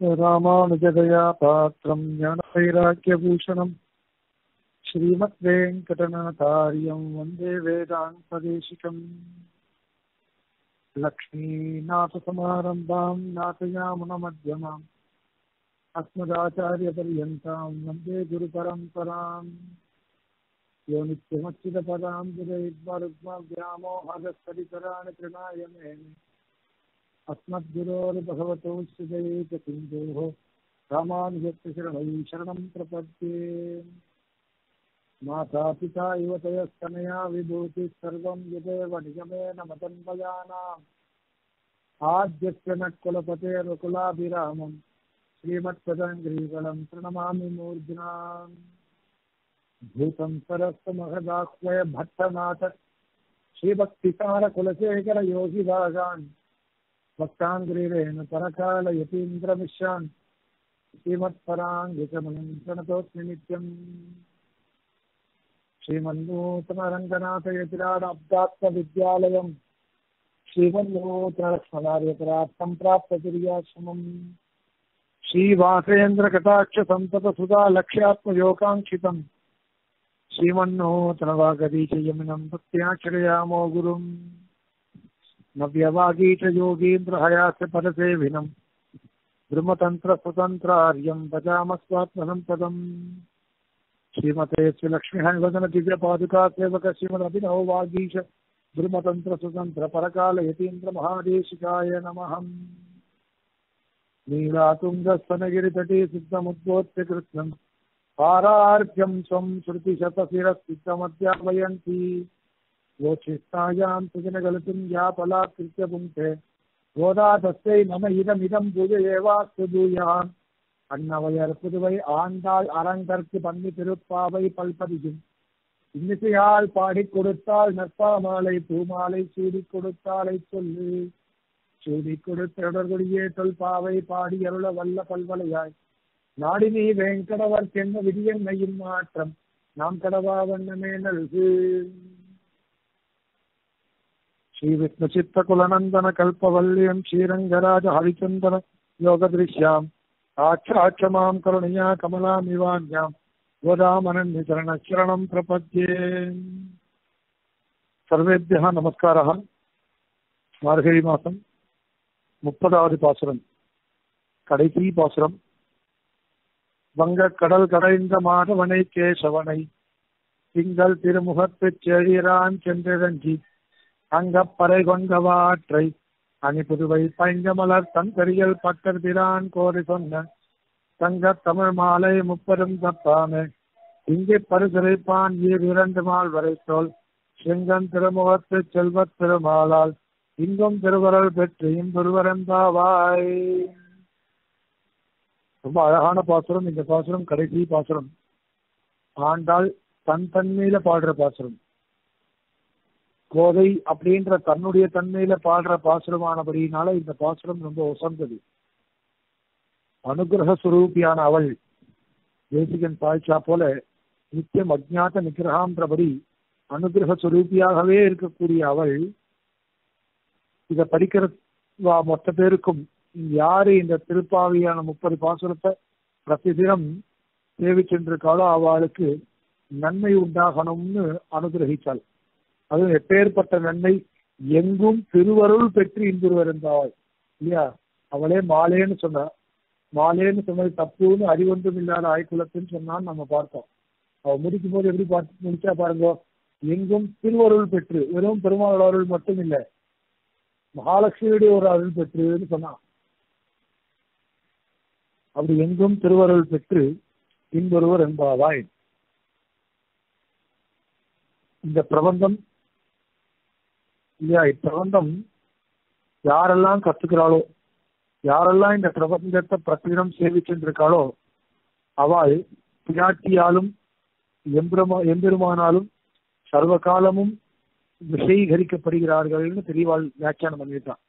रामानुजदया पात्रं ज्ञानवैराग्यभूषणं श्रीमद्वेङ्कटनाथार्यं वन्दे वेदान्तदेशिकम् लक्ष्मीनाथसमारम्भां नाथयामुनमध्यमाम् अस्मदाचार्यपर्यन्तां वन्दे गुरुपरम्पराम् यो नित्यमच्युतपदां गुरैर्मरुग्मव्यामोहदस्तरितराणि तृणाय मेने अस्मद्गुरोर्भगवतो सुजयेकसिन्धोः रामानुजत्यशरणं शरणं प्रपद्ये। माता पिता इव तयस्तनया विभूति सर्वं यदेव निगमेन मतन्वयानाम् आद्यस्य न कुलपतेरुकुलाभिरामम् श्रीमत्पदङ्ग्रीगणम् प्रणमामि मूर्ध्नाम्। भूतं सरस्तमहदाह्वय भट्टनाथ। श्रीभक्तिसारकुलशेखरयोगिदासान् భక్తాంగ్రీరేణ పరకాల యతీంద్రమిశ్రాన్ శ్రీమత్పరాంగికమనం ప్రణతోస్మి నిత్యం శ్రీమన్నూతనరంగనాథయతిరాడాబ్దాత్మ విద్యాలయం శ్రీమన్నూతనలక్ష్మణార్యతరాత్ శ్రీవాసేంద్ర కటాక్ష సంతత సుధా లక్ష్యాత్మ యోగాంక్షితం లక్ష్యాత్మయోకాంక్షితం శ్రీమన్నూతనవాగదీచయమినం భక్త్యాక్షరయామో గురుం योगीन्द्रहयास्य पदसेविनम् ब्रह्मतन्त्रस्वतन्त्रार्यं भजामस्वात्मसम्पदम् श्रीमते श्रीलक्ष्मीहनिवदन दिव्यपादुका सेवक श्रीमदभिनव वागीश ब्रह्मतन्त्रस्वतन्त्र परकालयतीन्द्रमहादेशिकाय नमः नीलातुङ्गस्तनगिरितटे सिद्धमुद्बोध्य कृत्स्नम् पारार्घ्यं யோசிஸ்தாயாம் சுஜனகலத்தும் யா பலா கிருத்த புங்கே கோதா தத்தை மம இதம் இதம் புஜ ஏவாஸ்து தூயாம் அன்னவை அற்புதுவை ஆண்டாள் அரங்கற்கு பண்ணி திருப்பாவை பல்பதியும் இன்னிசையால் பாடி கொடுத்தால் நற்பாமாலை பூமாலை சூடி கொடுத்தாலை சொல்லு சூடி கொடுத்தொடர்குடியே தொல்பாவை பாடி அருள வல்ல பல்வலையாய் நாடினி வேங்கடவர் சென்ன விதியன்னையும் மாற்றம் நாம் கடவா வண்ணமே நல்கு श्री विष्णुचित्तकुलनन्दन कल्पवल्ल्यं श्रीरङ्गराज हरिचन्दन योगदृश्याम् आक्षाक्ष मां करुणया कमलामिवान्यां गोदामनन्यचरणशरणं प्रपद्ये सर्वेभ्यः नमस्कारः மார்கழி மாதம் முப்பதாவது பாசுரம் கடைசி பாசுரம் வங்க கடல் கடைந்த மாதவனை கேசவனை திங்கள் திருமுகத்துச் செழிரான் சென்றிரஞ்சி அங்கப்பறை கொண்டவாற்றை அணிபுதுவை பைங்கமலர் தந்தரியல் பட்டர் பிரான் கோரி சொன்ன. தங்க தமிழ் மாலை முப்பெரும் தப்பாமே. இங்கே பரிசுரைப்பான் ஈர் இரண்டு மால் வரைத்தோல் சிங்கம் திருமுகத்து செல்வத் திருமாலால் இங்கும் திருவரல் பெற்று இம்பொருவரந்தாவாய் ரொம்ப அழகான பாசுரம். இந்த பாசுரம் கடைசி பாசுரம். ஆண்டாள் தன் தன்மையில பாடுற பாசுரம். கோதை அப்படின்ற தன்னுடைய தன்மையில பாடுற பாசுரமானபடியினால இந்த பாசுரம் ரொம்ப உசந்தது. அனுகிரக சுரூபியான அவள் தேசிகன் பாய்ச்சா போல நித்தியம் அஜ்ஞாத நிகிரகான்றபடி அனுகிரக சுரூபியாகவே இருக்கக்கூடிய அவள் இத படிக்கிற மொத்த பேருக்கும் யாரு இந்த திருப்பாவியான முப்பது பாசுரத்தை பிரதிதினம் சேவிச்சென்றிருக்காளோ அவளுக்கு நன்மை உண்டாகணும்னு அனுகிரகிச்சாள் அதுவும் எப்பேற்பட்ட நன்மை? எங்கும் திருவருள் பெற்று இன்புருவருந்தாள் இல்லையா? அவளே மாலேன்னு சொன்னா. மாலேன்னு சொன்னது தப்புன்னு அறிவொன்றும் இல்லாத ஆய்குலத்துன்னு சொன்னான்னு நம்ம பார்த்தோம். அவ முடிக்கும் போது எப்படி பார்த்து முடிச்சா பாருங்க. எங்கும் திருவருள் பெற்று வெறும் பெருமாள் அருள் மட்டும் இல்லை மகாலட்சுமியுடைய ஒரு அருள் பெற்றுன்னு சொன்னான் அப்படி எங்கும் திருவருள் பெற்று இன்பொருவர் என்பாவாய். இந்த பிரபந்தம் இல்லையா? இப்பிரபந்தம் யாரெல்லாம் கத்துக்கிறாளோ யாரெல்லாம் இந்த பிரபஞ்சத்தை பிரத்தினம் சேவிச்சுருக்காளோ அவள் பிராட்டியாலும் எம்பெருமா எம்பெருமானாலும் சர்வ காலமும் விஷயீகரிக்கப்படுகிறார்கள்னு தெளிவாள் வியாக்கியானம் பண்ணிட்டான்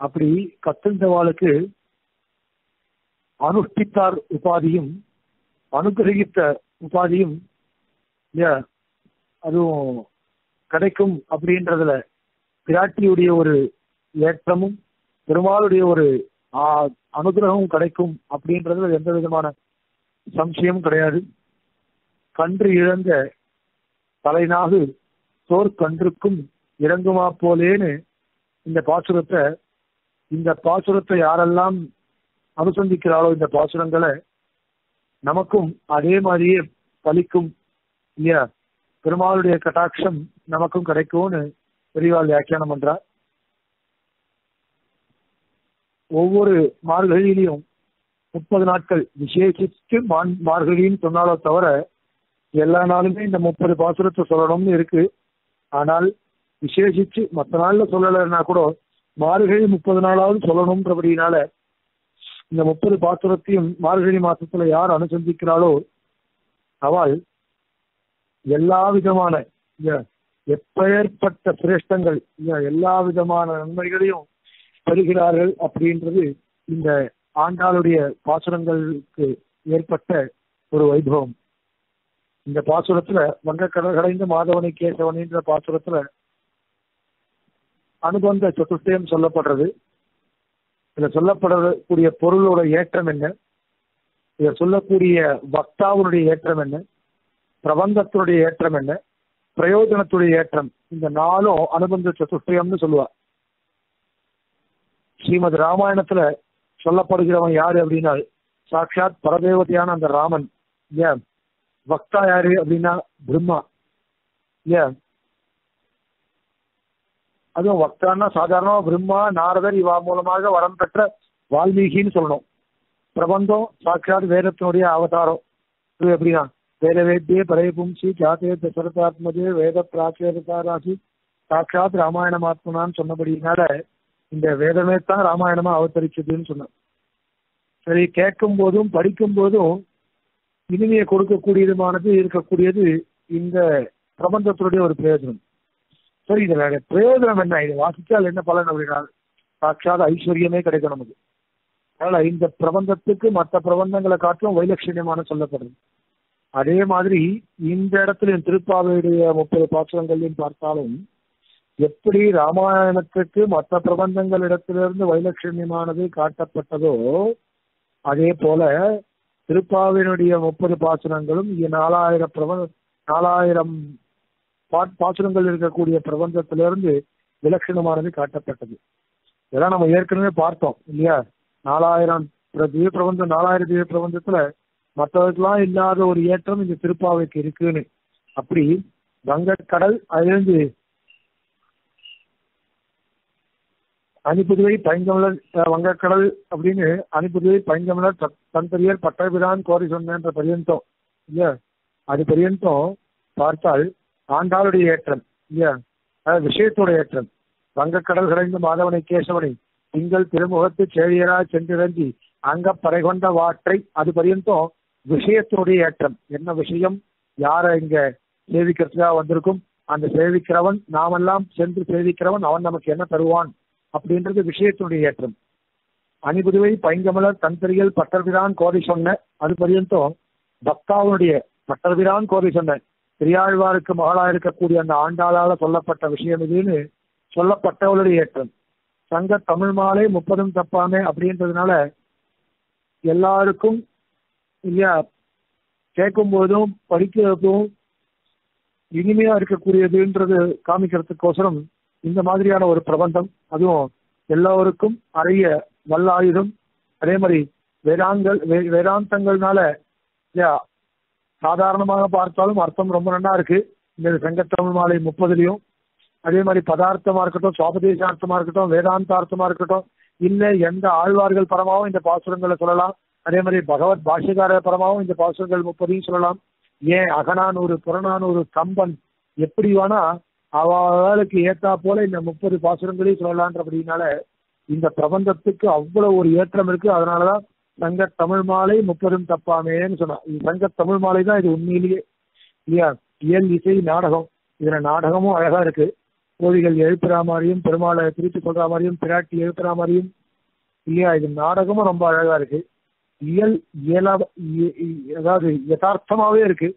அப்படி கத்துண்டவாளுக்கு அனுஷ்டித்தார் உபாதியும் அனுகிரகித்த உபாதியும் இல்லையா? அதுவும் கிடைக்கும் அப்படின்றதுல பிராட்டியுடைய ஒரு ஏற்றமும் பெருமாளுடைய ஒரு அனுகிரகமும் கிடைக்கும் அப்படின்றதுல எந்த விதமான சம்சயமும் கிடையாது. கன்று இழந்த தலைநாகு தோற்கன்றுக்கும் இறங்குமா போலேன்னு இந்த பாசுரத்தை இந்த பாசுரத்தை யாரெல்லாம் அனுசந்திக்கிறாளோ இந்த பாசுரங்களை நமக்கும் அதே மாதிரியே பலிக்கும் இல்லையா? பெருமாளுடைய கட்டாட்சம் நமக்கும் கிடைக்கும்னு பெரியவாள் வியாக்கியானம் பண்றார். ஒவ்வொரு மார்கழியிலையும் முப்பது நாட்கள் விசேஷித்து மார்கழின்னு சொன்னாலோ தவிர எல்லா நாளுமே இந்த முப்பது பாசுரத்தை சொல்லணும்னு இருக்கு. ஆனால் விசேஷிச்சு மற்ற நாள்ல சொல்லலைன்னா கூட மார்கழி முப்பது நாளாவது சொல்லணும்ன்றபடினால இந்த முப்பது பாசுரத்தையும் மார்கழி மாசத்துல யார் அனுசந்திக்கிறாளோ அவள் எல்லா விதமான இந்த சிரேஷ்டங்கள் எல்லா விதமான நன்மைகளையும் பெறுகிறார்கள் அப்படின்றது இந்த ஆண்டாளுடைய பாசுரங்களுக்கு ஏற்பட்ட ஒரு வைபவம். இந்த பாசுரத்துல வங்கக்கடல் கடைந்த மாதவனை கேசவனின்ற பாசுரத்துல அனுபந்த சதுஷ்டயம் சொல்லப்படுறது. இதுல சொல்லப்படக்கூடிய பொருளோட ஏற்றம் என்ன? இதை சொல்லக்கூடிய வக்தாவுடைய ஏற்றம் என்ன? பிரபந்தத்தினுடைய ஏற்றம் என்ன? பிரயோஜனத்துடைய ஏற்றம். இந்த நாளும் அனுபந்த சதுஷ்டயம்னு சொல்லுவா. ஸ்ரீமத் ராமாயணத்துல சொல்லப்படுகிறவன் யாரு அப்படின்னா சாட்சாத் பரதேவதையான அந்த ராமன். ஏன்? பக்தா யாரு அப்படின்னா பிரம்மா. ஏன்? அதுவும் வக்தான்னா சாதாரணமா பிரம்மா நாரதர் இவா மூலமாக வரம் பெற்ற வால்மீகின்னு சொல்லணும். பிரபந்தம் சாட்சாத் வேதத்தினுடைய அவதாரம். இது எப்படின்னா வேத வேத்தியே பரய பும்சி ஜாத்தே தசரதாத்மதே வேத பிராச்சேதாராசி சாட்சாத் ராமாயணமாத்மனான்னு சொன்னபடினால இந்த வேதமே தான் ராமாயணமா அவதரிச்சதுன்னு சொன்னார். சரி கேட்கும் போதும் படிக்கும் போதும் இனிமையை கொடுக்கக்கூடியதுமானது இருக்கக்கூடியது இந்த பிரபந்தத்தினுடைய ஒரு பிரயோஜனம். சரி இதுல பிரயோஜனம் என்ன? இதை வாசித்தால் என்ன பலன் அப்படின்னா சாட்சாத் ஐஸ்வர்யமே கிடைக்கும் நமக்கு. அதனால இந்த பிரபந்தத்துக்கு மற்ற பிரபந்தங்களை காட்டிலும் வைலட்சணியமான சொல்லப்படுது. அதே மாதிரி இந்த இடத்துல திருப்பாவையுடைய முப்பது பாசனங்களையும் பார்த்தாலும் எப்படி ராமாயணத்துக்கு மற்ற பிரபந்தங்கள் இடத்திலிருந்து வைலட்சண்யமானது காட்டப்பட்டதோ அதே போல திருப்பாவினுடைய முப்பது பாசனங்களும் இங்க நாலாயிரம் பிரப நாலாயிரம் பாசனங்கள் இருக்கக்கூடிய பிரபந்தத்திலிருந்து விலட்சணமானது காட்டப்பட்டது. இதெல்லாம் நம்ம ஏற்கனவே பார்த்தோம் இல்லையா? நாலாயிரம் பிர- திவ்ய பிரபந்தம் நாலாயிரம் திவ்ய பிரபந்தத்துல மற்றவர்கெல்லாம் இல்லாத ஒரு ஏற்றம் இந்த திருப்பாவைக்கு இருக்குன்னு. அப்படி வங்கக்கடல் அதிலிருந்து அனுப்புதுவை பைங்கமலர் அஹ், வங்கக்கடல் அப்படின்னு அனுப்புதுவை பைங்கமலர் தத்- தந்தரியர் பட்டபிரான் கோரி சொன்னன்ற பரியந்தம் இல்லையா? அது பரியந்தம் பார்த்தால் ஆண்டாளுடைய ஏற்றம் இல்லையா? அதாவது விஷயத்தோட ஏற்றம். வங்கக்கடல் கடைந்த மாதவனை கேசவனை திங்கள் திருமுகத்து சேழியரா சென்றிறங்கி அங்க பறைகொண்ட வாற்றை அது பரியந்தம் விஷயத்துடைய ஏற்றம். என்ன விஷயம்? யாரை இங்க சேவிக்கிறதுக்காக வந்திருக்கும்? அந்த சேவிக்கிறவன் நாமெல்லாம் சென்று சேவிக்கிறவன் அவன் நமக்கு என்ன தருவான்? அப்படின்றது விஷயத்துடைய ஏற்றம். அணிபுதுவை பைங்கமலர் தந்தரியல் பட்டர்பிரான் கோரி சொன்ன அது பரியந்தம் பக்தாவுடைய பட்டர்பிரான் கோரி சொன்ன பெரியாழ்வாருக்கு மகளா இருக்கக்கூடிய அந்த ஆண்டாளால சொல்லப்பட்ட விஷயம் இதுன்னு சொல்லப்பட்டவளுடைய ஏற்றம். சங்க தமிழ் மாலை முப்பதும் தப்பாமே அப்படின்றதுனால எல்லாருக்கும் இல்லையா? கேட்கும் போதும் படிக்கிறதும் இனிமையா இருக்கக்கூடியதுன்றது காமிக்கிறதுக்கோசரம் இந்த மாதிரியான ஒரு பிரபந்தம் அதுவும் எல்லோருக்கும் நல்ல ஆயுதம். அதே மாதிரி வேதாங்கள் வே- வேதாந்தங்கள்னால இல்லையா? சாதாரணமாக பார்த்தாலும் அர்த்தம் ரொம்ப நல்லா இருக்கு. இந்த சங்கத்தமிழ் மாலை முப்பதுலையும். அதே மாதிரி பதார்த்தமா இருக்கட்டும் சுவாபதேசார்த்தமா இருக்கட்டும் வேதாந்தார்த்தமா இருக்கட்டும் இல்ல எந்த ஆழ்வார்கள் பரமாவும் இந்த பாசுரங்களை சொல்லலாம். அதே மாதிரி பகவத் பாஷ்யகார பரமாவும் இந்த பாசுரங்கள் முப்பதையும் சொல்லலாம். ஏன் அகநானூறு புறநானூறு கம்பன் எப்படி வேணா அவளுக்கு ஏத்தா போல இந்த முப்பது பாசுரங்களையும் சொல்லலான்றபடினால இந்த பிரபந்தத்துக்கு அவ்வளவு ஒரு ஏற்றம் இருக்கு. அதனாலதான் சங்க தமிழ் மாலை முப்பதும் தப்பாமேன்னு சொன்னா. இது சங்க தமிழ் மாலை தான் இது உண்மையிலேயே. இல்லையா? இயல் இசை நாடகம். இதுல நாடகமும் அழகா இருக்கு. கோவிகள் எழுப்புற மாதிரியும் பெருமாளை திருப்பி சொல்ற மாதிரியும் பிராட்டி எழுப்புற மாதிரியும். இல்லையா? இது நாடகமும் ரொம்ப அழகா இருக்கு. இயல் இயலாத அதாவது யதார்த்தமாவே இருக்கு.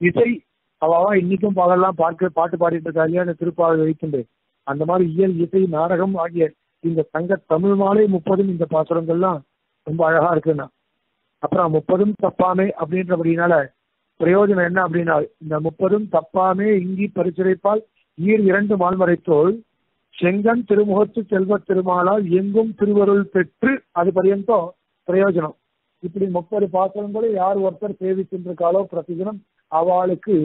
இசை அவாவா இன்னைக்கும் பாடலாம் பார்க்க பாட்டு பாடிட்டு இருக்கா இல்லையா திருப்பாவை வைத்துண்டு. அந்த மாதிரி இயல் இசை நாடகம் ஆகிய இந்த தங்க தமிழ் மாலை முப்பதும் இந்த பாசுரங்கள்லாம் ரொம்ப அழகா இருக்குன்னா அப்புறம் முப்பதும் தப்பாமே அப்படின்றபடினால பிரயோஜனம் என்ன அப்படின்னா இந்த முப்பதும் தப்பாமே இங்கி பரிசுரைப்பால் ஈர் இரண்டு மால்மறைத்தோள். செங்கன் திருமுகத்து செல்வ திருமாலால் எங்கும் திருவருள் பெற்று அது பரியந்தம் பிரயோஜனம். இப்படி முப்பது பாத்திரங்களை யார் ஒருத்தர் சேவிக்கின்றிருக்காளோ பிரதிதினம் அவளுக்கு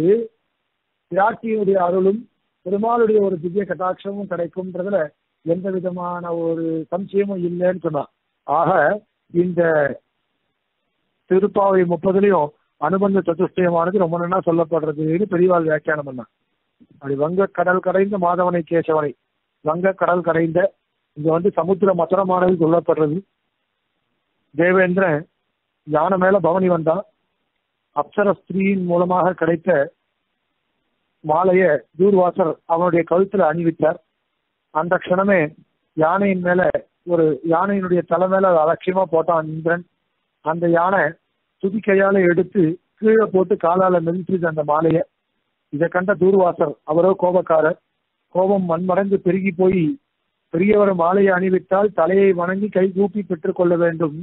பிராட்டியினுடைய அருளும் பெருமாளுடைய ஒரு திவ்ய கட்டாட்சமும் கிடைக்கும்ன்றதுல எந்த விதமான ஒரு சம்சயமும் இல்லைன்னு சொன்னான். ஆக இந்த திருப்பாவை முப்பதுலயும் அனுபந்த சதுஷ்டயமானது ரொம்ப நல்லா சொல்லப்படுறதுன்னு பெரியவாள் வியாக்கியானம் பண்ணான். அப்படி வங்க கடல் கரைந்த மாதவனை கேசவனை வங்க கடல் கரைந்த இங்க வந்து சமுத்திர மதுரமானது சொல்லப்படுறது. தேவேந்திரன் யானை மேல பவனி வந்தான் அப்சர ஸ்திரீயின் மூலமாக கிடைத்த மாலைய தூர்வாசர் அவனுடைய கழுத்துல அணிவித்தார். அந்த க்ஷணமே யானையின் மேல ஒரு யானையினுடைய தலை மேல அலட்சியமா போட்டான் இந்திரன். அந்த யானை துதிக்கையால எடுத்து கீழே போட்டு காலால மிதிச்சுது அந்த மாலைய. இதை கண்ட தூர்வாசர் அவரோ கோபக்காரர் கோபம் மண்மறைந்து பெருகி போய் பெரியவர் மாலையை அணிவித்தால் தலையை வணங்கி கை கூப்பி பெற்றுக் கொள்ள வேண்டும்.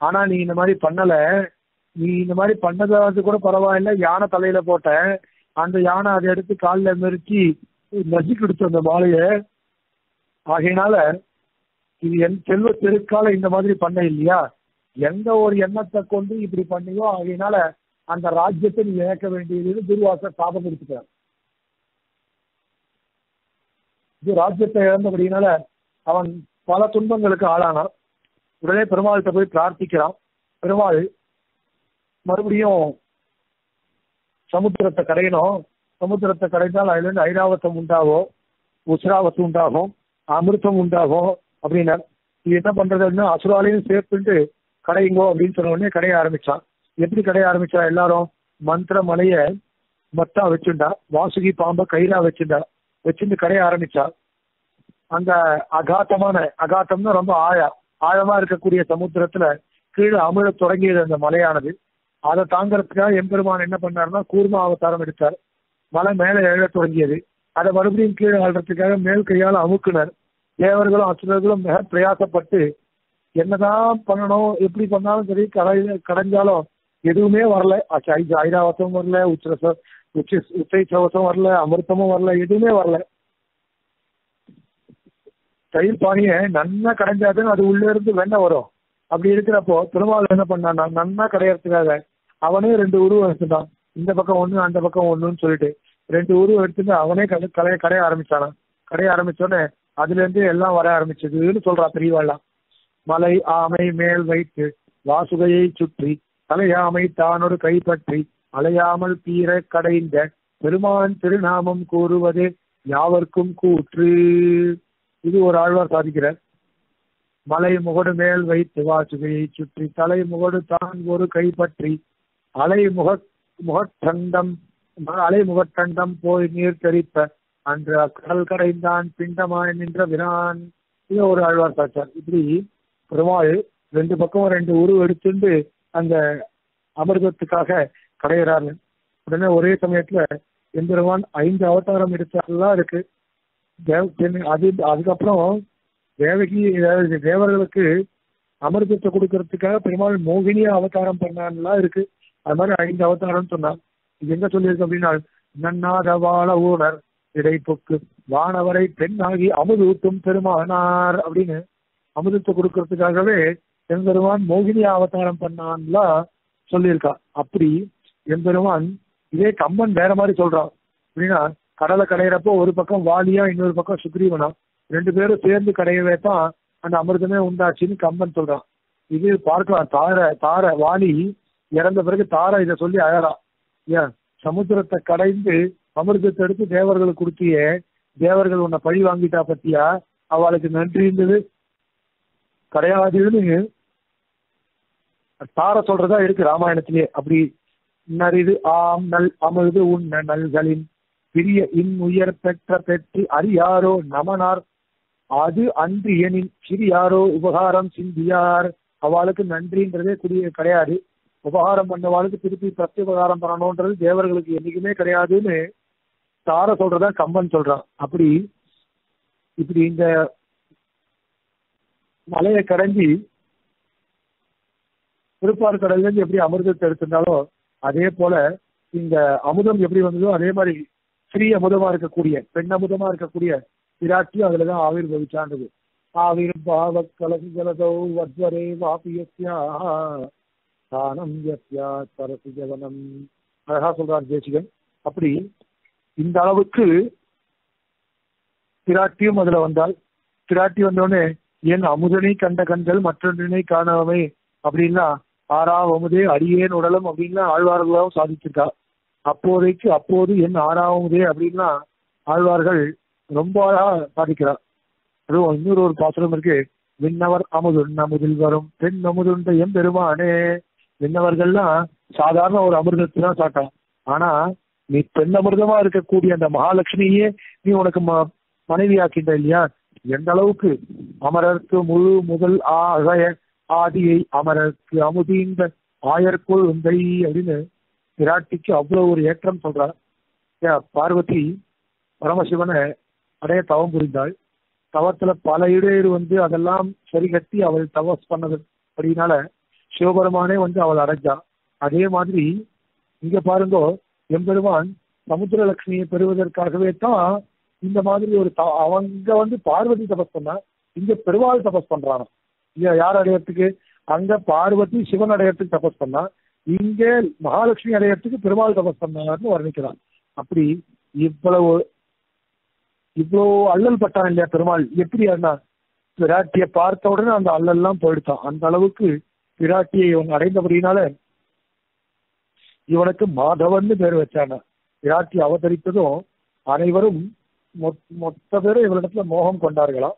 ஆனா நீ இந்த மாதிரி பண்ணல. நீ இந்த மாதிரி பண்ணதாவது கூட பரவாயில்ல. யானை தலையில போட்ட அந்த யானை அதை எடுத்து காலில் மெருக்கி கொடுத்த அந்த மாலைய. ஆகையினால இது என் செல்வ பெருக்கால இந்த மாதிரி பண்ண இல்லையா? எந்த ஒரு எண்ணத்தை கொண்டு இப்படி பண்ணியோ ஆகையினால அந்த ராஜ்யத்தை நீ இழக்க வேண்டியது துர்வாசர் சாபம் கொடுத்துக்கிறார் இது ராஜ்யத்தை இழந்தபடியினால அவன் பல துன்பங்களுக்கு ஆளானான். உடனே பெருமாள்கிட்ட போய் பிரார்த்திக்கிறான். பெருமாள் மறுபடியும் சமுத்திரத்தை கரையணும் சமுத்திரத்தை கரைந்தால் அதுல இருந்து ஐராவத்தம் உண்டாகும் உசிராவத்து உண்டாகும் அமிர்தம் உண்டாகும் அப்படின்னா. இது என்ன பண்றதுன்னு அசுராலையும் சேர்த்துட்டு கடையுங்கோ அப்படின்னு சொன்ன உடனே கடைய ஆரம்பிச்சான். எப்படி கடைய ஆரம்பிச்சா எல்லாரும்? மந்திர மலைய மத்தா வச்சுண்டா வாசுகி பாம்ப கயிறா வச்சுண்டா வச்சுட்டு கடைய ஆரம்பிச்சா. அந்த அகாத்தமான அகாத்தம்னா ரொம்ப ஆயா ஆழமா இருக்கக்கூடிய சமுத்திரத்துல கீழே அமிழ தொடங்கியது அந்த மலையானது. அதை தாங்கறதுக்காக எம்பெருமான் என்ன பண்ணாருன்னா கூர்மா அவதாரம் எடுத்தார். மலை மேலே எழ தொடங்கியது. அதை மறுபடியும் கீழே ஆள்றதுக்காக மேல் கையால் அமுக்குனர். தேவர்களும் அசுரர்களும் மிக பிரயாசப்பட்டு என்னதான் பண்ணணும் எப்படி பண்ணாலும் சரி கடை கடைஞ்சாலும் எதுவுமே வரல. ஐராவசம் வரல உச்ச உச்ச உச்சை சவசம் வரல அமிர்தமும் வரல எதுவுமே வரல. தயிர் பானிய நன்னா கடைஞ்சாதான் அது உள்ள இருந்து வெண்ணெய் வரும். அப்படி இருக்கிறப்போ பெருமாள் என்ன பண்ணான்னா நன்னா கடையறதுக்காக அவனே ரெண்டு உருவம் எடுத்துட்டான். இந்த பக்கம் ஒண்ணு அந்த பக்கம் ஒண்ணுன்னு சொல்லிட்டு ரெண்டு உருவம் எடுத்துட்டு அவனே கடை கடைய கடைய ஆரம்பிச்சானான். கடைய ஆரம்பிச்சோடனே அதுல இருந்து எல்லாம் வர ஆரம்பிச்சதுன்னு சொல்றா பெரியவாள்லாம் மலை ஆமை மேல் வைத்து வாசுகையை சுற்றி தலையாமை தானொரு கைப்பற்றி அலையாமல் தீர கடைந்த பெருமான் திருநாமம் கூறுவது யாவர்க்கும் கூற்று. இது ஒரு ஆழ்வார் சாதிக்கிறார். மலை முகடு மேல் வைத்து வாசுகையை சுற்றி தலை முகடு தான் ஒரு கைப்பற்றி. அலை முக முகத்தண்டம் அலை முகத்தண்டம் போய் நீர் தெரிப்ப அன்று கடல் கடைந்தான் பிண்டமாய் நின்ற விரான். இது ஒரு ஆழ்வார் சாச்சார் இப்படி பெருமாள் ரெண்டு பக்கம் ரெண்டு உருவம் எடுத்துட்டு அந்த அமிர்தத்துக்காக கடையிறாரு உடனே ஒரே சமயத்துல எம்பெருமான் ஐந்து அவதாரம் எடுத்தாலாம் இருக்கு. தேவ- தென் அது அதுக்கப்புறம் தேவகி தேவர்களுக்கு அமிர்தத்தை கொடுக்கறதுக்காக பெருமாள் மோகினியா அவதாரம் பண்ணான்லாம் இருக்கு. அது மாதிரி ஐந்து அவதாரம் சொன்னான். இது எங்க சொல்லியிருக்கு அப்படின்னா நன்னாத வாழ ஊனர் இடைப்புக்கு வானவரை பெண்ணாகி அமுது ஊட்டும் பெருமானார் அப்படின்னு அமிர்தத்தை கொடுக்கறதுக்காகவே எம்பெருமான் மோகினி அவதாரம் பண்ணான்லாம் சொல்லியிருக்கா. அப்படி எம்பெருமான் இதே கம்பன் வேற மாதிரி சொல்றான். அப்படின்னா கடலை கடையிறப்போ ஒரு பக்கம் வாலியா இன்னொரு பக்கம் சுக்ரீவனா ரெண்டு பேரும் சேர்ந்து கடையவே தான் அந்த அமிர்தமே உண்டாச்சுன்னு கம்பன் சொல்றான். இது பார்க்கலாம். தார தார வாலி இறந்த பிறகு தார இதை சொல்லி அழறா ஏன்? சமுத்திரத்தை கடைந்து அமிர்தத்தை எடுத்து தேவர்களுக்கு கொடுத்தியே தேவர்கள் உன்னை பழி வாங்கிட்டா பத்தியா? அவளுக்கு நன்றி இருந்தது. கிடையாதுன்னு தார சொல்றதா இருக்கு ராமாயணத்திலே. அப்படி நரிது ஆம் நல் அமிர்து உன் நல்களின் பிரிய இன் உயர் பெற்ற பெற்று அறியாரோ நமனார். அது அன்று எனின் சிறியாரோ உபகாரம் சிந்தியார். அவளுக்கு நன்றின்றதே குடிய கிடையாது. உபகாரம் பண்ணவாளுக்கு திருப்பி பிரத்ய உபகாரம் பண்ணணும்ன்றது தேவர்களுக்கு என்னைக்குமே கிடையாதுன்னு தார சொல்றதா கம்பன் சொல்றான். அப்படி இப்படி இந்த மலையை கடைஞ்சி திருப்பார் கடல்ல இருந்து எப்படி அமிர்தத்தை எடுத்திருந்தாலோ அதே போல இந்த அமுதம் எப்படி வந்ததோ அதே மாதிரி ஸ்ரீ அமுதமா இருக்கக்கூடிய பெண் அமுதமா இருக்கக்கூடிய பிராட்டி அதுலதான் ஆவிர் பவிச்சான்றது. ஆவிர் பாவ கலகு ஜலதோ வத்வரே வாபியஸ்யா தானம் யத்யா சரசி ஜவனம். அழகா சொல்றார் தேசிகன். அப்படி இந்த அளவுக்கு பிராட்டியும் அதுல வந்தால் பிராட்டி வந்தோடனே என் அமுதனை கண்ட கண்கள் மற்றொன்றினை காணாமே அப்படின்னா ஆறாம் அமுதே அடியேன் உடலும் அப்படின்னா ஆழ்வார்களாகவும் சாதிச்சிருக்கா அப்போதைக்கு அப்போது என் ஆறாவதே அப்படின்னா ஆழ்வார்கள் ரொம்ப அழகா பாதிக்கிறார் அதுவும் இன்னொரு ஒரு பாசனம் இருக்கு. விண்ணவர் அமுதுன் அமுதில் வரும். பெண் அமுதுண்ட எம் பெருமானே. விண்ணவர்கள்லாம் சாதாரண ஒரு அமிர்தத்தை தான் சாட்டான் ஆனா நீ பெண் அமிர்தமா இருக்கக்கூடிய அந்த மகாலட்சுமியே நீ உனக்கு ம- மனைவியாக்கிட்ட இல்லையா? எந்த அளவுக்கு? அமரர்க்கு முழு முதல் ஆகய ஆதியை அமரர்க்கு அமுதீந்த ஆயர்க்குள் உந்தை அப்படின்னு விராட்டிக்கு அவ்வளவு ஒரு ஏற்றம் சொல்றார். ஏன் பார்வதி பரமசிவனை அடைய தவம் புரிந்தாள். தவத்துல பல இடையூறு வந்து அதெல்லாம் சரி கட்டி அவள் தவஸ் பண்ணது அப்படினால சிவபெருமானே வந்து அவள் அடைஞ்சா அதே மாதிரி இங்க பாருங்க எம்பெருமான் சமுத்திரலட்சுமியை பெறுவதற்காகவே தான் இந்த மாதிரி ஒரு அவங்க வந்து பார்வதி தபஸ் பண்ணா இங்க பெருமாள் தபஸ் பண்றாங்க இங்க யார் அடையறதுக்கு? அங்க பார்வதி சிவன் அடையறதுக்கு தபஸ் பண்ணா இங்க மகாலட்சுமி அடையறதுக்கு பெருமாள் தபஸ் பண்ணார்னு வர்ணிக்கிறான் அப்படி இவ்வளவு இவ்வளவு அல்லல் பட்டான் இல்லையா பெருமாள்? எப்படி அண்ணா பிராட்டியை பார்த்த உடனே அந்த அல்லல்லாம் போயிடுத்தான் அந்த அளவுக்கு பிராட்டியை இவன் அடைந்தபடினால இவனுக்கு மாதவன் பேர் வச்சான பிராட்டி அவதரித்ததும் அனைவரும் மொத்- மொத்த பேரும் இவரிடத்துல மோகம் கொண்டார்களாம்.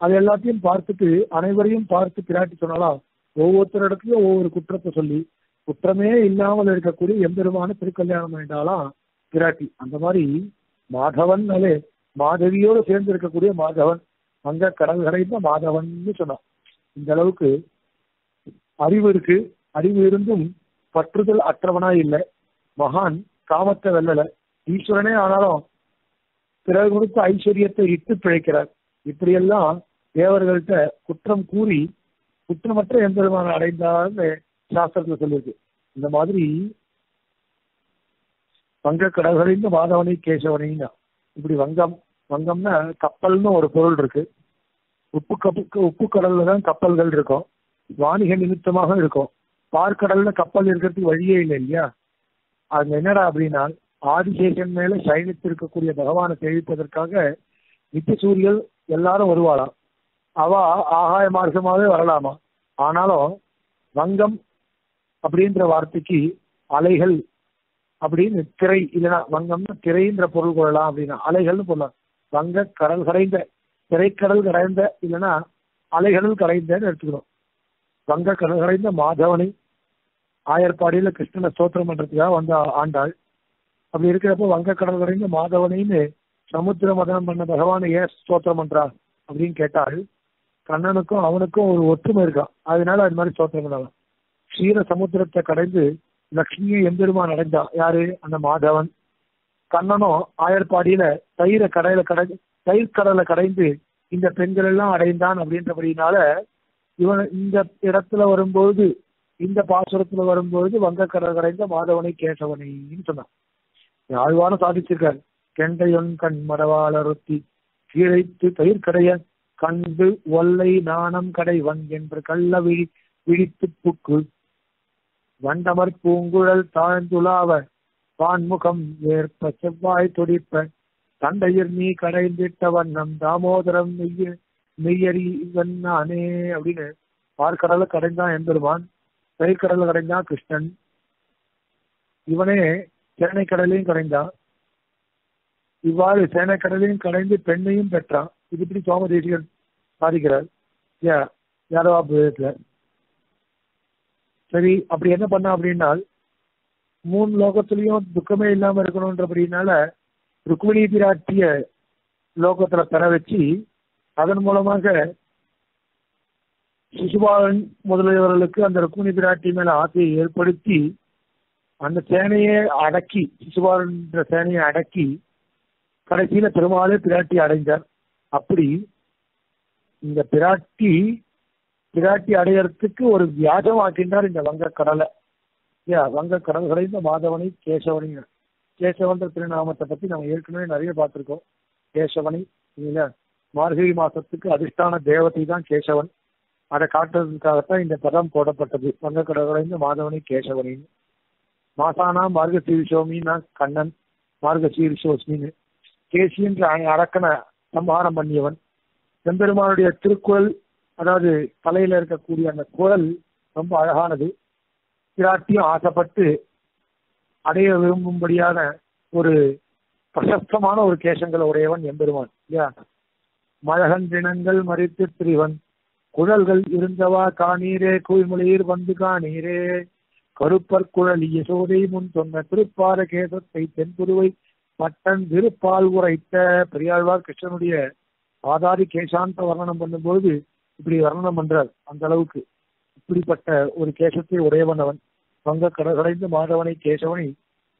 அது எல்லாத்தையும் பார்த்துட்டு அனைவரையும் பார்த்து பிராட்டி சொன்னாலாம் ஒவ்வொருத்தரிடத்துலயும் ஒவ்வொரு குற்றத்தை சொல்லி குற்றமே இல்லாமல் இருக்கக்கூடிய எம்பெருமான திருக்கல்யாணம் வேண்டாலாம் பிராட்டி. அந்த மாதிரி மாதவன் அலே மாதவியோடு சேர்ந்து இருக்கக்கூடிய மாதவன் அங்க கடல் மாதவன் சொன்னான். இந்த அளவுக்கு அறிவு இருக்கு. அறிவு இருந்தும் பற்றுதல் அற்றவனா இல்லை. மகான் காமத்தை வெல்லல. ஈஸ்வரனே ஆனாலும் பிறகு கொடுத்த ஐஸ்வர்யத்தை இட்டு பிழைக்கிறார். இப்படியெல்லாம் தேவர்கள்ட்ட குற்றம் கூறி குற்றமற்ற எம்பெருமான அடைந்தார்னு சாஸ்திரத்துல சொல்லியிருக்கு. இந்த மாதிரி வங்க கடல்களின் மாதவனை கேசவனைன்னா இப்படி வங்கம் வங்கம்னா கப்பல்னு ஒரு பொருள் இருக்கு. உப்பு கப்பு உப்பு கடல்ல தான் கப்பல்கள் இருக்கும். வாணிக நிமித்தமாக இருக்கும். பார்க்கடல்ல கப்பல் இருக்கிறதுக்கு வழியே இல்லை இல்லையா? அது என்னடா அப்படின்னா ஆதிசேஷன் மேல சயனித்து இருக்கக்கூடிய பகவானை சேவிப்பதற்காக நித்தியசூரியல் எல்லாரும் வருவாளாம். அவ ஆகாய மார்க்கமாவே வரலாமா? ஆனாலும் வங்கம் அப்படின்ற வார்த்தைக்கு அலைகள் அப்படின்னு திரை இல்லைன்னா வங்கம்னா திரைன்ற பொருள் கொள்ளலாம் அப்படின்னா அலைகள்னு சொல்லலாம் வங்க கடல் கரைந்த திரைக்கடல் கரைந்த இல்லைன்னா அலைகளில் கரைந்தன்னு எடுத்துக்கணும் வங்க கடல் கரைந்த மாதவனை ஆயர்பாடியில கிருஷ்ணனை ஸ்தோத்திரம் பண்றதுக்காக வந்த ஆண்டாள். அப்படி இருக்கிறப்போ வங்க கடல் கரைந்த மாதவனைன்னு சமுத்திர மதனம் பண்ண பகவானை ஏன் ஸ்தோத்திரம் பண்றா அப்படின்னு கேட்டாள் கண்ணனுக்கும் அவனுக்கும் ஒரு ஒற்றுமை இருக்கான். அதனால அது மாதிரி ஸ்தோத்திரம் பண்ணலாம். க்ஷீர சமுத்திரத்தை கடைந்து லக்ஷ்மியை எம்பெருமான் அடைந்தா. யாரு? அந்த மாதவன். கண்ணனும் ஆயர்பாடியில தயிர கடையில கடை தயிர் கடலை கடைந்து இந்த பெண்கள் எல்லாம் அடைந்தான் அப்படின்றபடினால இவன் இந்த இடத்துல வரும்போது இந்த பாசுரத்துல வரும்போது வங்கக்கடல் கடைந்த மாதவனை கேசவனைன்னு சொன்னான். யாழ்வான சாதிச்சிருக்காரு. கெண்டையொன் கண் மடவாளருத்தி கீழைத்து தயிர் கடைய கண்டு ஒல்லை நாணம் கடைவன் என்று கள்ள விழி விழித்து புக்கு வண்டமர் பூங்குழல் தாழ்ந்துலாவ பான்முகம் ஏற்ப செவ்வாய் துடிப்ப தண்டையர் நீ கடைந்திட்ட வண்ணம் தாமோதரம் மெய்ய மெய்யறிவன் நானே அப்படின்னு பார்க்கடல கடைந்தான் எம்பெருமான். தயிர்கடல கடைந்தான் கிருஷ்ணன். இவனே சேனை கடலையும் கடைந்தான் இவ்வாறு சேனை கடலையும் கடைந்து பெண்ணையும் பெற்றான். இது இப்படி சோமதேசிகர் சாதிக்கிறார் யா யாரவா சரி அப்படி என்ன பண்ண அப்படின்னா மூணு லோகத்திலையும் துக்கமே இல்லாம இருக்கணும்ன்றபடினால ருக்மிணி பிராட்டிய லோகத்துல பெற வச்சு அதன் மூலமாக சிசுபாலன் முதலியவர்களுக்கு அந்த ருக்மிணி பிராட்டி மேல ஆசையை ஏற்படுத்தி அந்த சேனையை அடக்கி சிசுபாலன் என்ற சேனையை அடக்கி கடைசியில பெருமாளே பிராட்டி அடைந்தார். அப்படி இந்த பிராட்டி பிராட்டி அடையறதுக்கு ஒரு வியாஜம் ஆக்கின்றார் இந்த வங்கக்கடலை. இல்லையா? வங்கக்கடல் கடைந்த மாதவனை கேசவனை கேசவன்ற திருநாமத்தை பத்தி நம்ம ஏற்கனவே நிறைய பார்த்திருக்கோம். கேசவனை இல்லையா? மார்கழி மாசத்துக்கு அதிஷ்டான தேவதை தான் கேசவன். அதை காட்டுறதுக்காகத்தான் இந்த பதம் போடப்பட்டது. வங்கக்கடல் மாதவனை கேசவனின்னு மாசானா மார்கசீரிஷோமின்னா கண்ணன் மார்கசீரிஷோஸ்மின்னு கேசின்ற அரக்கனை சம்ஹாரம் பண்ணியவன். செம்பெருமானுடைய திருக்குறள் அதாவது தலையில இருக்கக்கூடிய அந்த குரல் ரொம்ப அழகானது. பிராட்டியும் ஆசைப்பட்டு அடைய விரும்பும்படியான ஒரு பிரசஸ்தமான ஒரு கேசங்களை உடையவன் எம்பெருமான் இல்லையா? மழகன்றினங்கள் மறித்து திரிவன். குழல்கள் இருந்தவா காணீரே குவிமொழியீர் வந்து காணீரே. கருப்பர் குழல் யசோதை முன் சொன்ன திருப்பார கேசத்தை தென்புருவை மட்டன் திருப்பால் உரைத்த பெரியாழ்வார் கிருஷ்ணனுடைய ஆதாரி கேசாந்த வர்ணனம் பண்ணும்போது இப்படி வர்ணனம் பண்றார் அந்த அளவுக்கு இப்படிப்பட்ட ஒரு கேசத்தை உடையவனவன் வங்க கடகடைந்து மாதவனை கேசவனை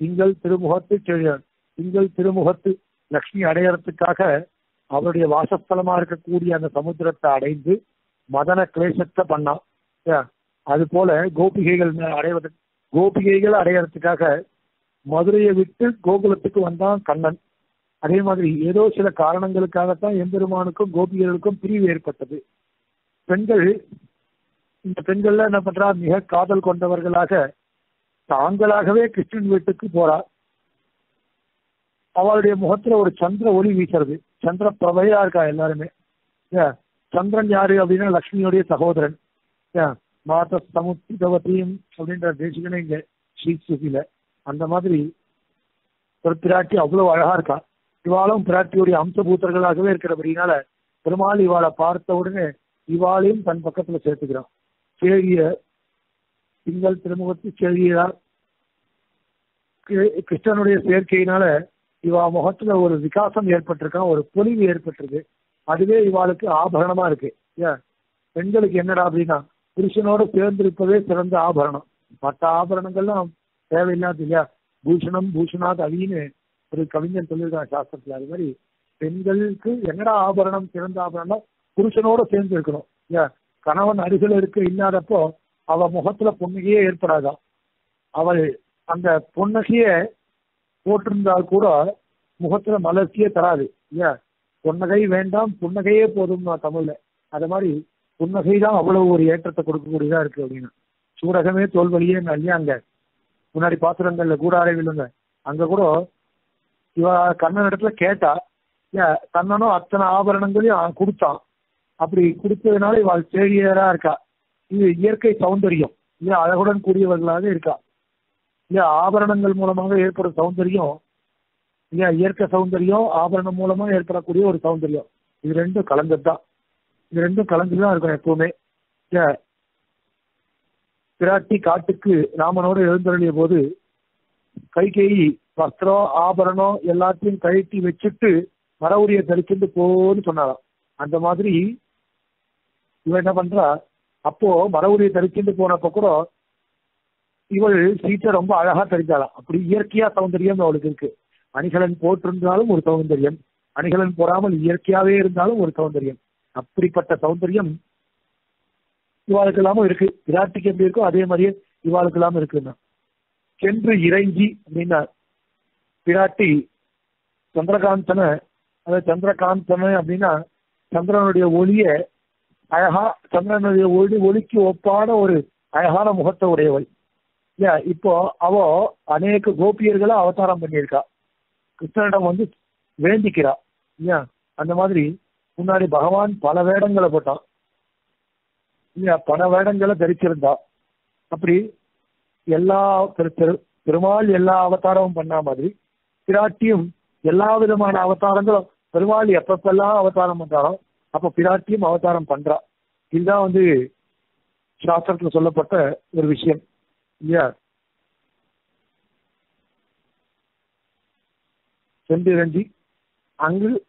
திங்கள் திருமுகத்து செழியான் திங்கள் திருமுகத்து லக்ஷ்மி அடையறதுக்காக அவருடைய வாசஸ்தலமா இருக்கக்கூடிய அந்த சமுத்திரத்தை அடைந்து மதன கிளேசத்தை பண்ணான். அது போல கோபிகைகள் அடைவது கோபிகைகள் அடையறதுக்காக மதுரையை விட்டு கோகுலத்துக்கு வந்தான் கண்ணன். அதே மாதிரி ஏதோ சில காரணங்களுக்காகத்தான் எம்பெருமானுக்கும் கோபிகளுக்கும் பிரிவு ஏற்பட்டது. பெண்கள் இந்த பெண்கள்ல என்ன பண்றா? மிக காதல் கொண்டவர்களாக தாங்களாகவே கிருஷ்ணன் வீட்டுக்கு போறா. அவளுடைய முகத்துல ஒரு சந்திர ஒளி வீசுறது. சந்திர பிரபையா இருக்கா எல்லாருமே? ஏன்? சந்திரன் யாரு அப்படின்னா லக்ஷ்மியுடைய சகோதரன். ஏன்? மாத சமுத்திரவத்தையும் அப்படின்ற தேசிகனே இங்க ஸ்ரீசுகில அந்த மாதிரி ஒரு பிராட்டி அவ்வளவு அழகா இருக்கா. இவாளும் பிராட்டியுடைய அம்சபூத்தர்களாகவே இருக்கிறபடினால பெருமாள் இவாளை பார்த்த உடனே இவாளையும் தன் பக்கத்துல சேர்த்துக்கிறான். சேரிய திங்கள் திருமுகத்து சேரியார் கிருஷ்ணனுடைய சேர்க்கையினால இவா முகத்துல ஒரு விகாசம் ஏற்பட்டிருக்கான் ஒரு பொலிவு ஏற்பட்டிருக்கு. அதுவே இவாளுக்கு ஆபரணமா இருக்கு. ஏன் பெண்களுக்கு என்னடா அப்படின்னா புருஷனோட சேர்ந்திருப்பதே சிறந்த ஆபரணம். மற்ற ஆபரணங்கள்லாம் தேவையில்லாது இல்லையா? பூஷணம் பூஷணாத் அவின்னு ஒரு கவிஞன் சொல்லியிருக்கான் சாஸ்திரத்துல. அது மாதிரி பெண்களுக்கு என்னடா ஆபரணம் சிறந்த ஆபரணம் புருஷனோட சேர்ந்து இருக்கணும். ஏன் கணவன் அருகில் இருக்க இல்லாதப்போ அவ முகத்துல புன்னகையே ஏற்படாதான் அவள் அந்த புன்னகைய போட்டிருந்தால் கூட முகத்துல மலர்ச்சியே தராது. ஏன் புன்னகை வேண்டாம் புன்னகையே போதும் தமிழ்ல. அது மாதிரி புன்னகை தான் அவ்வளவு ஒரு ஏற்றத்தை கொடுக்கக்கூடியதா இருக்கு அப்படின்னு. சூடகமே தோல்வழியே அல்லையா அங்க? முன்னாடி பாத்திரங்கள்ல கூடாரை விழுங்க. அங்க கூட இவ கண்ணன் இடத்துல கேட்டா ஏன் கண்ணனும் அத்தனை ஆபரணங்களையும் அவன் கொடுத்தான். அப்படி கொடுத்ததுனால இவள் சேழியரா இருக்கா? இது இயற்கை சௌந்தரியம். இல்ல அழகுடன் கூடியவர்களாக இருக்கா? இல்ல ஆபரணங்கள் மூலமாக ஏற்படும் சௌந்தரியம்? இல்லையா இயற்கை சௌந்தரியம் ஆபரணம் மூலமா ஏற்படக்கூடிய ஒரு சௌந்தரியம். இது ரெண்டும் கலந்தது தான். இது ரெண்டும் கலந்துதான் இருக்கணும் எப்பவுமே. பிராட்டி காட்டுக்கு ராமனோடு எழுந்தருளிய போது கைகேயி வஸ்திரம் ஆபரணம் எல்லாத்தையும் கழட்டி வச்சுட்டு மரவுரிய தரிச்சுட்டு போன்னு சொன்னாராம். அந்த மாதிரி இவன் என்ன பண்றா? அப்போ மரவுரிய தரிச்சுட்டு போனப்ப கூட இவள் சீட்டை ரொம்ப அழகா தெரிஞ்சாலாம் அப்படி இயற்கையா சௌந்தரியம் அவளுக்கு இருக்கு. அணிகலன் போட்டிருந்தாலும் ஒரு சௌந்தரியம். அணிகலன் போடாமல் இயற்கையாவே இருந்தாலும் ஒரு சௌந்தரியம். அப்படிப்பட்ட சௌந்தரியம் இவாளுக்கு இல்லாம இருக்கு. விராட்டிக்கு எப்படி இருக்கோ அதே மாதிரியே இவாளுக்கு இல்லாம இருக்குன்னா. சென்று இறைஞ்சி அப்படின்னா பிராட்டி சந்திரகாந்தனை அதாவது சந்திரகாந்தனை அப்படின்னா சந்திரனுடைய ஒளிய அழகா சந்திரனுடைய ஒளி ஒளிக்கு ஒப்பான ஒரு அழகான முகத்தை உடையவள். இல்லையா? இப்போ அவ அநேக கோபியர்களை அவதாரம் பண்ணியிருக்கா. கிருஷ்ணனிடம் வந்து வேண்டிக்கிறா. இல்லையா? அந்த மாதிரி முன்னாடி பகவான் பல வேடங்களை போட்டான். இல்லையா? பல வேடங்களை தரிச்சிருந்தா. அப்படி எல்லா பெருமாள் எல்லா அவதாரமும் பண்ண மாதிரி பிராட்டியும் எல்லா விதமான அவதாரங்களும் பெருமாள் எப்பப்பெல்லாம் அவதாரம் பண்றாரோ அப்ப பிராட்டியும் அவதாரம் பண்றா. இதுதான் வந்து சாஸ்திரத்துல சொல்லப்பட்ட ஒரு விஷயம். இல்லையா? சென்றிரஞ்சி அங்கு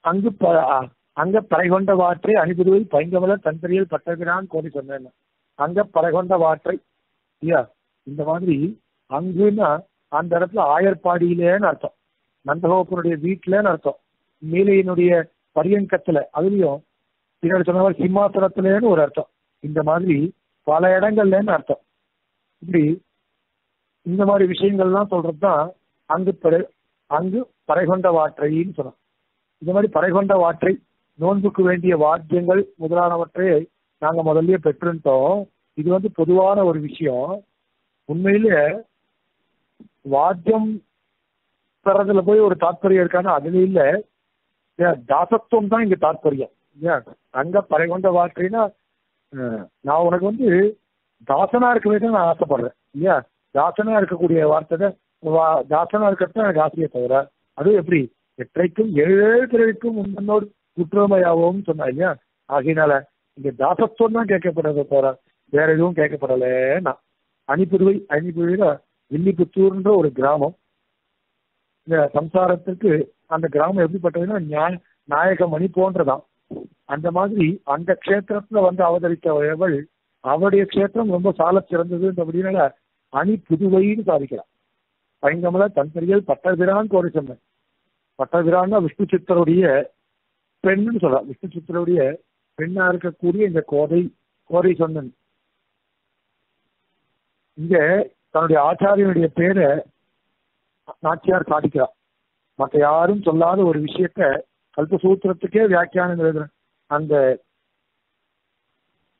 அங்கு ப- அங்க பறைகொண்ட வாற்றை அணிபுதுவை பைங்கமல தந்திரியில் பட்டகிறான் கோடி சொன்னேன் அங்க பறைகொண்ட வாற்றை இல்லையா? இந்த மாதிரி அங்குன்னா அந்த இடத்துல ஆயர்பாடியிலேன்னு அர்த்தம். நந்தகோபனுடைய வீட்டுலன்னு அர்த்தம். மீலையினுடைய பரியங்கத்துல அதுலயும் பின்னாடி சொன்ன மாதிரி சிம்மாசனத்திலேன்னு ஒரு அர்த்தம். இந்த மாதிரி பல இடங்கள்லன்னு அர்த்தம். இப்படி இந்த மாதிரி விஷயங்கள்லாம் சொல்றதுதான் அங்கு பறை அங்கு பறைகொண்ட வாற்றைன்னு சொன்னோம் இந்த மாதிரி பறைகொண்ட வாற்றை நோன்புக்கு வேண்டிய வாத்தியங்கள் முதலானவற்றை நாங்க முதல்லயே பெற்றுட்டோம் இது வந்து பொதுவான ஒரு விஷயம். உண்மையிலே வாத்தியம் பெறதுல போய் ஒரு தாற்பயம் இருக்கான்னு அதுல இல்லை. தாசத்துவம் தான் இங்க தாற்பயம். ஏன் அங்க பறைகொண்ட கொண்ட அஹ், நான் உனக்கு வந்து தாசனா இருக்க வேண்டிய நான் ஆசைப்படுறேன். இல்லையா தாசனா இருக்கக்கூடிய வார்த்தை வா- தாசனா இருக்கிறது எனக்கு ஆசையை தவிர அது எப்படி? எற்றைக்கும் ஏழு பிறவிக்கும் முன்னோடு குற்றமையாவும் சொன்னா இல்லையா? ஆகையினால இங்க தாசத்துவம் தான் கேட்கப்படுறதை தவிர வேற எதுவும் கேட்கப்படலன்னா அணிப்புதுவை அணிப்புதுவையில வில்லிபுத்தூர்ன்ற ஒரு கிராமம். இந்த சம்சாரத்துக்கு அந்த கிராமம் எப்படிப்பட்டதுன்னா நியாய நாயகமணி போன்றதான் அந்த மாதிரி அந்த க்ஷேத்திரத்துல வந்து அவதரித்தவள் அவருடைய க்ஷேத்திரம் ரொம்ப சால சிறந்ததுன்றபடினால அணி புதுவைன்னு சாதிக்கிறான் பைங்கமல தன்பெரியல் பட்டபிரான் கோரி சொன்னேன் பட்டபிரான்னா விஷ்ணு சித்தருடைய பெண்ணுன்னு சொல்லலாம். விஷ்ணு சித்தருடைய பெண்ணா இருக்கக்கூடிய இந்த கோதை கோரை சொன்னன். இங்க தன்னுடைய ஆச்சாரியனுடைய பேரை நாச்சியார் சாதிக்கிறார். மற்ற யாரும் சொல்லாத ஒரு விஷயத்த கல்பசூத்திரத்துக்கே வியாக்கியானம் எழுதுறேன் அந்த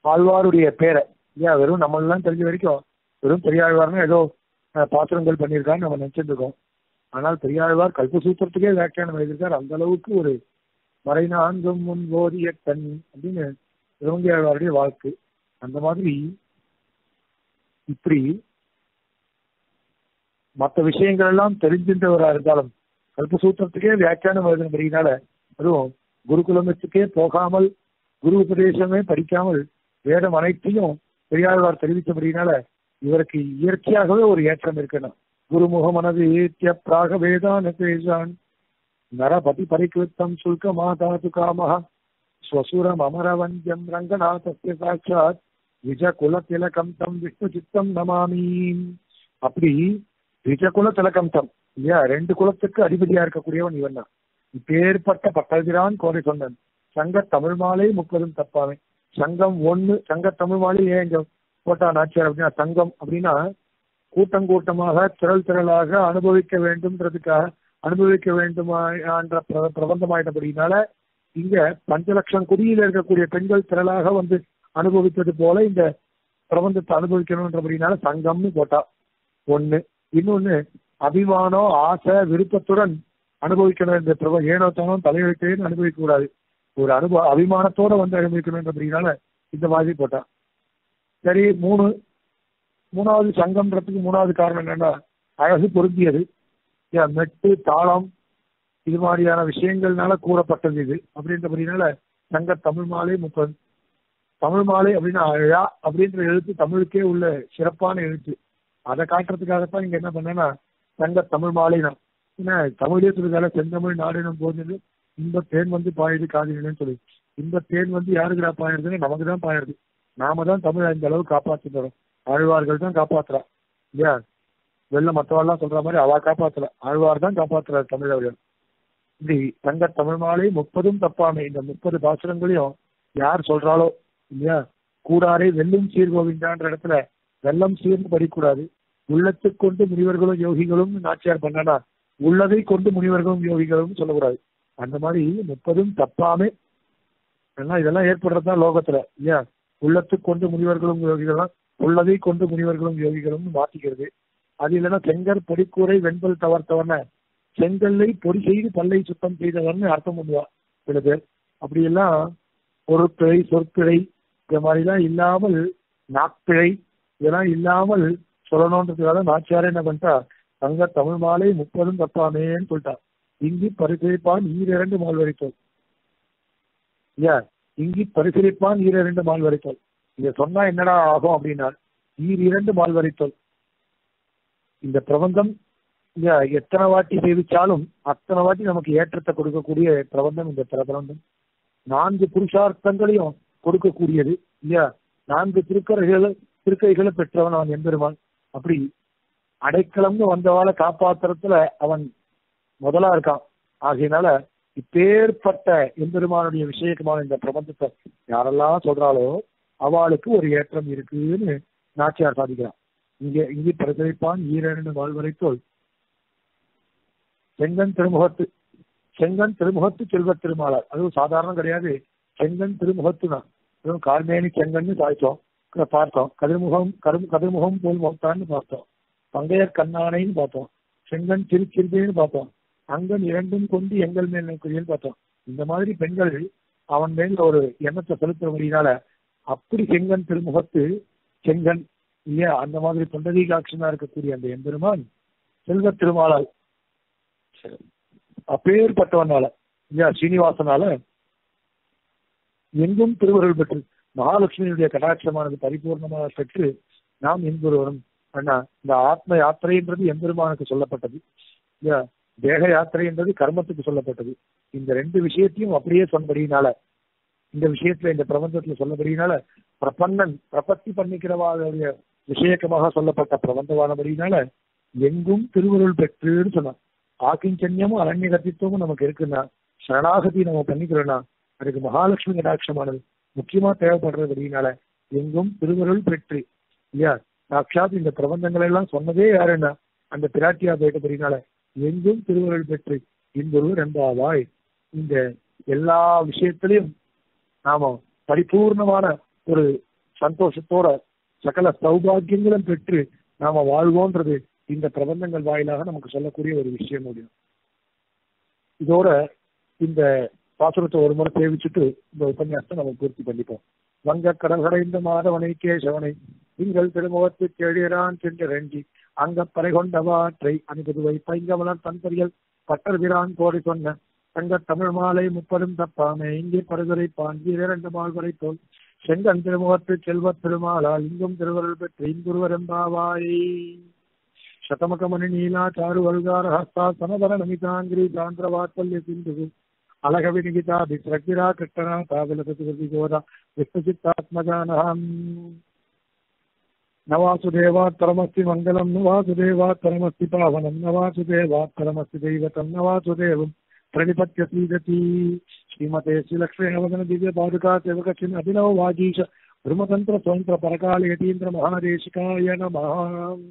ஆழ்வாருடைய பேரை. ஏன் வெறும் நம்மளெல்லாம் தெரிஞ்ச வரைக்கும் வெறும் பெரியாழ்வார்னு ஏதோ அஹ், பாசுரங்கள் பண்ணியிருக்கான்னு நம்ம நினைச்சிட்டு இருக்கோம் ஆனால் பெரியாழ்வார் கல்பசூத்திரத்துக்கே வியாக்கியானம் எழுதியிருக்கார். அந்த அளவுக்கு ஒரு மறைநான்கும் முன் போதிய தன் அப்படின்னு இளங்கியாழ்வாருடைய வாழ்க்கை. அந்த மாதிரி இப்படி மற்ற விஷயங்கள் எல்லாம் தெரிஞ்சின்றவராக இருந்தாலும் கல்பசூத்திரத்துக்கே வியாக்கியானம் எழுதினபடினால அதுவும் குருகுலமத்துக்கே போகாமல் குரு உபதேசமே படிக்காமல் வேதம் அனைத்தையும் பெரியாழ்வார் தெரிவித்தபடினால இவருக்கு இயற்கையாகவே ஒரு ஏற்றம் இருக்கணும். குருமுகமனது ஏத்திய பிராக வேதான பேசான் நரபதி பரிகிருத்தம் சுல்க மாதாது காமஹ ஸ்வசுரம் அமரவந்தியம் ரங்கநாதஸ்ய சாட்சாத். விஜகுல திலகம் தம் விஷ்ணு சித்தம் நமாமி. அப்படி விஜகுல திலகம் தம் இல்லையா? ரெண்டு குலத்துக்கு அதிபதியா இருக்கக்கூடியவன் இவன் தான். இப்பேற்பட்ட பட்டதிரான் கோரை சொன்னன். சங்க தமிழ் மாலை முப்பதும் தப்பாவே சங்கம் ஒண்ணு சங்க தமிழ் மாலை ஏன் இங்க போட்டா நாச்சியார் அப்படின்னா சங்கம் அப்படின்னா கூட்டம் கூட்டமாக திரள் திரளாக அனுபவிக்க வேண்டும்ன்றதுக்காக அனுபவிக்க வேண்டுமா என்ற பிர- பிரபந்தமாயிட்டபடினால இங்க பஞ்ச லட்சம் குடியில் இருக்கக்கூடிய பெண்கள் திரளாக வந்து அனுபவித்தது போல இந்த பிரபந்தத்தை அனுபவிக்கணும்ன்றபடினால சங்கம்னு போட்டா ஒண்ணு. இன்னொன்னு அபிமானம் ஆசை விருப்பத்துடன் அனுபவிக்கணும் என்ற பிரப ஏனோ தானோ அனுபவிக்க கூடாது. ஒரு அனுபவ அபிமானத்தோட வந்து அனுபவிக்கணும்ன்றபடினால இந்த மாதிரி போட்டான் சரி மூணு மூணாவது சங்கம்ன்றதுக்கு மூணாவது காரணம் என்னன்னா அழகு பொருந்தியது. ஏன் மெட்டு தாளம் இது மாதிரியான விஷயங்கள்னால கூறப்பட்டது இது. அப்படின்றபடினால சங்க தமிழ் மாலை முப்பது. தமிழ் மாலை அப்படின்னா அழா அப்படின்ற எழுத்து தமிழுக்கே உள்ள சிறப்பான எழுத்து. அதை காட்டுறதுக்காகத்தான் இங்க என்ன பண்ணேன்னா தங்க தமிழ் மாலை தான் ஏன்னா தமிழே சொல்லுதால செந்தமிழ் நாடினம் போது இந்த தேன் வந்து பாயுது காதினு சொல்லி. இந்த தேன் வந்து யாருக்குடா பாயிருதுன்னு நமக்கு தான் பாயிருது நாம தான் தமிழை இந்த அளவு காப்பாற்றி தரோம் ஆழ்வார்கள் தான் காப்பாத்துறா. இல்லையா? வெளில மற்றவாள்லாம் சொல்ற மாதிரி அவ காப்பாத்தல. ஆழ்வார் தான் காப்பாத்துறாரு தமிழர்கள் இப்படி தங்க தமிழ் மாலை முப்பதும் தப்பாமை. இந்த முப்பது பாசுரங்களையும் யார் சொல்றாளோ? இல்லையா? கூடாரே வெல்லும் சீர்கோவிந்தான்ற இடத்துல வெள்ளம் சீர்னு படிக்கூடாது உள்ளத்தை கொண்டு முனிவர்களும் யோகிகளும் நாச்சியார் பண்ணனா உள்ளதை கொண்டு முனிவர்களும் யோகிகளும் சொல்லக்கூடாது. அந்த மாதிரி முப்பதும் தப்பாமே. ஏன்னா இதெல்லாம் ஏற்படுறதுதான் லோகத்துல இல்லையா? உள்ளத்து கொண்டு முனிவர்களும் யோகிகளும் உள்ளதை கொண்டு முனிவர்களும் யோகிகளும் மாத்திக்கிறது அது இல்லைன்னா செங்கல் பொடிக்கூரை வெண்பல் தவர்த்தவன செங்கல்லை பொடி செய்து பல்லை சுத்தம் செய்தவன் அர்த்தம் பண்ணுவா சில பேர். அப்படியெல்லாம் பொருட்பிழை சொற்பிழை இந்த மாதிரிலாம் இல்லாமல் நாப்பிழை இதெல்லாம் இல்லாமல் சொல்லணுன்றதுக்காக நாச்சியாரே என்ன பண்ணிட்டா தங்க தமிழ் மாலை முப்பதும் தப்பாமேன்னு சொல்லிட்டா இங்கி பரிசீலிப்பான் ஈரிரண்டு மால் வரைத்தோல் ஐயா இங்கி பரிசீலிப்பான் ஈரிரண்டு மால் வரைத்தோல் இதை சொன்னா என்னடா ஆகும் அப்படின்னா ஈர் இரண்டு மால் வரைத்தோல் இந்த பிரபந்தம் ஐயா எத்தனை வாட்டி சேவிச்சாலும் அத்தனை வாட்டி நமக்கு ஏற்றத்தை கொடுக்கக்கூடிய பிரபந்தம் இந்த பிரபந்தம். நான்கு புருஷார்த்தங்களையும் கொடுக்கக்கூடியது இல்லையா? நான்கு திருக்கரைகளை திருக்கைகளை பெற்றவன் அவன் எம்பெருமான். அப்படி அடைக்கலம்னு வந்தவாளை காப்பாத்துறதுல அவன் முதலா இருக்கான். ஆகையினால இப்பேற்பட்ட எம்பெருமானுடைய விஷயமான இந்த பிரபஞ்சத்தை யாரெல்லாம் சொல்றாளோ அவளுக்கு ஒரு ஏற்றம் இருக்குன்னு நாச்சியார் சாதிக்கிறான் இங்கே இங்கே பிரதிப்பான் ஈரண்டு வாழ்வரைத்தோல் செங்கன் திருமுகத்து செங்கன் திருமுகத்து செல்வ திருமாளர் அதுவும் சாதாரணம் கிடையாது. செங்கன் திருமுகத்து அதுவும் கார்மேனி செங்கன்னு சாய்த்தோம் பார்த்தோம். கதிர்முகம் கரும் கதிர்முகம் போல் முகத்தான்னு பார்த்தோம். பங்கையர் கண்ணானைன்னு பார்த்தோம். செங்கன் திருச்சிறுபின்னு பார்த்தோம். அங்கன் இரண்டும் கொண்டு எங்கள் மேல் நோக்குரியன்னு பார்த்தோம். இந்த மாதிரி பெண்கள் அவன் மேல் ஒரு எண்ணத்தை செலுத்துறபடினால அப்படி செங்கன் திருமுகத்து செங்கன் இல்லையா? அந்த மாதிரி தொண்டதீகாட்சனா இருக்கக்கூடிய அந்த எம்பெருமான் செல்வ திருமாலால் அப்பேற்பட்டவனால இல்லையா? ஸ்ரீனிவாசனால எங்கும் திருவருள் பெற்று மகாலட்சுமியினுடைய கடாட்சமானது பரிபூர்ணமாக பெற்று நாம் இன்புறுவரும் அண்ணா இந்த ஆத்ம யாத்திரைன்றது எம்பெருமானுக்கு சொல்லப்பட்டது. இந்த தேக யாத்திரைன்றது கர்மத்துக்கு சொல்லப்பட்டது. இந்த ரெண்டு விஷயத்தையும் அப்படியே சொன்னபடியினால இந்த விஷயத்துல இந்த பிரபஞ்சத்துல சொல்லபடியினால பிரபன்னன் பிரபத்தி பண்ணிக்கிறவாளுடைய விஷயக்கமாக சொல்லப்பட்ட பிரபந்தமானபடியினால எங்கும் திருவருள் பெற்றுன்னு சொன்னான். ஆக்கிஞ்சன்யமும் அரண்ய கத்தித்துவமும் நமக்கு இருக்குன்னா சரணாகதி நம்ம பண்ணிக்கிறோம்னா அதுக்கு மகாலட்சுமி கடாட்சமானது. முக்கியமா தேவைப்படுறபடினால எங்கும் திருவருள் பெற்று ஐயா சாட்சாத் இந்த பிரபந்தங்கள் எல்லாம் சொன்னதே யாருன்னா அந்த பிராட்டியா போயிட்டபடினால எங்கும் திருவருள் பெற்று இன்பொருள் என்பாவாய் இந்த எல்லா விஷயத்திலையும் நாம பரிபூர்ணமான ஒரு சந்தோஷத்தோட சகல சௌபாகியங்களும் பெற்று நாம வாழ்வோன்றது இந்த பிரபந்தங்கள் வாயிலாக நமக்கு சொல்லக்கூடிய ஒரு விஷயம் முடியும். இதோட இந்த பாசுரத்தை ஒரு முறை சேவிச்சுட்டு இந்த உபன்யாசத்தை நம்ம பூர்த்தி பண்ணிப்போம். வங்க கடல்கடைந்த மாதவனை கேசவனை திங்கள் திருமுகத்து கேழியரான் சென்றி அங்க பறை கொண்டவாற்றை அணிபதுவை பைங்கவனர் தன்பரியல் பட்டர்பிரான் கோடி சொன்ன தங்க தமிழ் மாலை முப்பதும் தப்பாமே இங்கே பருதுரை பாஞ்சி இரண்டு மால்வரை போல் செங்கன் திருமுகத்து செல்வ திருமாலால் இங்கும் திருவருள் பெற்று இங்குருவரம்பாவாய் சதமகமணி நீலா சாரு வல்கார ஹஸ்தா சமதர நமிதாங்கிரி சாந்திர வாத்சல்ய சிந்து अलघविनिगिता दिशक्तिराकृष्टना काविलसतिगोरा विश्वचित्तात्मजानहम् न वासुदेवात्तरमस्ति मङ्गलं न वासुदेवात्तरमस्ति पावनं न वासुदेवात्तरमस्ति दैवतं न वासुदेवं प्रणिपत्य सीदति श्रीमते श्रीलक्ष्मीवदन दिव्यपादुका सेवकचिन् अभिनव वागीश ब्रह्मतन्त्रस्वन्त्रपरकालयतीन्द्रमहादेशिकाय नमः।